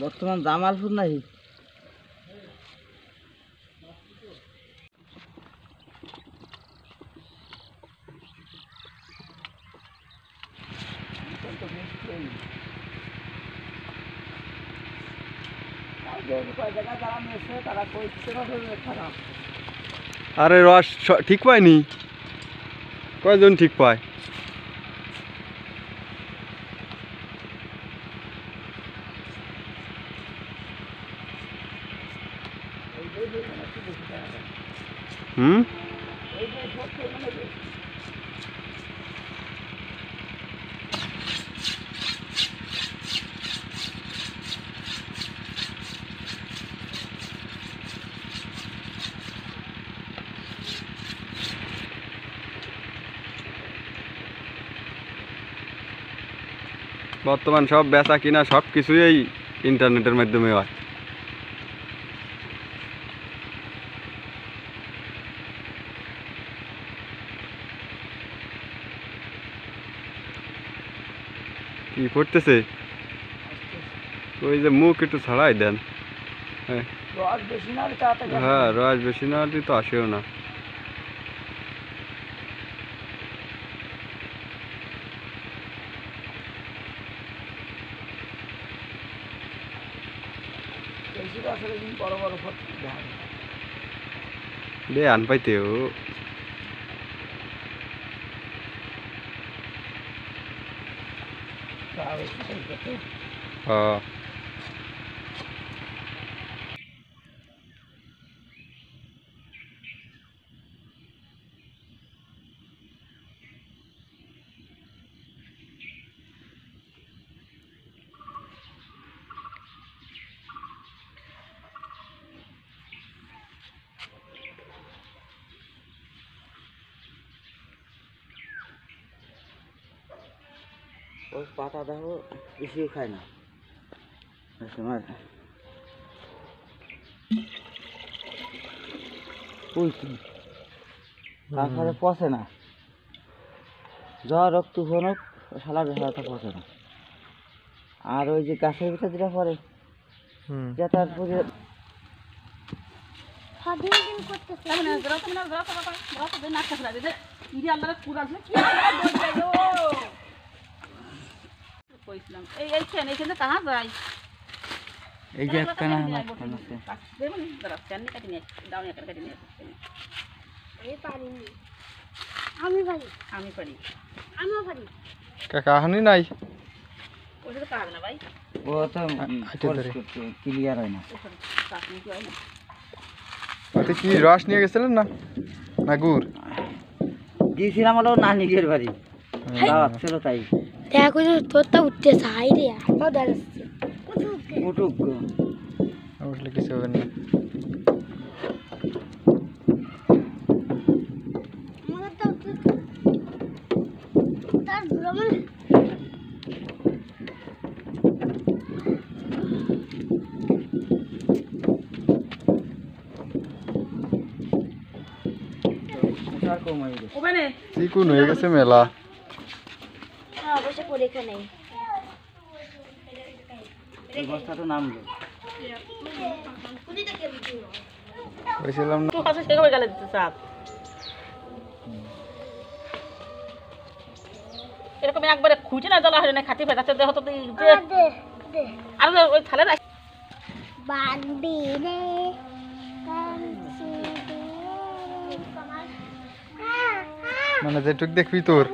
বর্তমান জামালপুর নাই আরে রস ঠিক পায়নি? কয়জন ঠিক পায়? হুম বর্তমান সব বেচা কিনা সব কিছুই এই ইন্টারনেটের মাধ্যমে হয় কি পড়তেছে ওই যে মুখ একটু ছাড়াই দেন। হ্যাঁ। রস বেশি না হলে হ্যাঁ রস বেশি না হলে তো আসেও না। দে আন পাইতেও 呃。ওই পাতা দেখো বেশিও খায় না। তারপরে পচে না? জ্বর রক্ত হোক সালাদ সালাদটা পচে না। আর ওই যে গাছের ভিতরে যেটা পরে তারপরে কইছিলাম এই এইখান এইখানে কাহা যাই এই যে একটা না মাঝখানে আছে। দেবেন দাঁড়া ফ্যান কাটি নিয়ে দাও নিয়ে কাটি নিয়ে আমি পারি আমি পারি আমিও পারি কাহানি নাই ওটা তো পারবে না ভাই ও তো হাঁটে ধরে। ক্লিয়ার হয় না ওখানে চাটনি কি হয় না ওতে কি রস নিয়ে গেছিলেন না না গুড় গিয়েছিলাম হলো নানিকের বাড়ি দাওয়াত ছিল তাই দেখো যে তোরটা উঠতে চাই রে আমার দেখাচ্ছে উঠুক গো। উঠলে কিছু হবে না আমাদেরটা উঠতে তার ভ্রমণ আর কম হয়ে গেছে ওখানে চিকুন হয়ে গেছে মেলা হ্যাঁ অবশ্যই পরীক্ষা নেই। এই বস্তাটা নামলো বলছিলাম না। কাছে শেষ গেলে দিতে চাপ এরকম একবারে খুঁজে না জ্বালা হয় না খাতি ফেটাচ্ছে দেহ তো আর ওই থালে রাখ। রে। মানে যেটুক দেখবি তোর।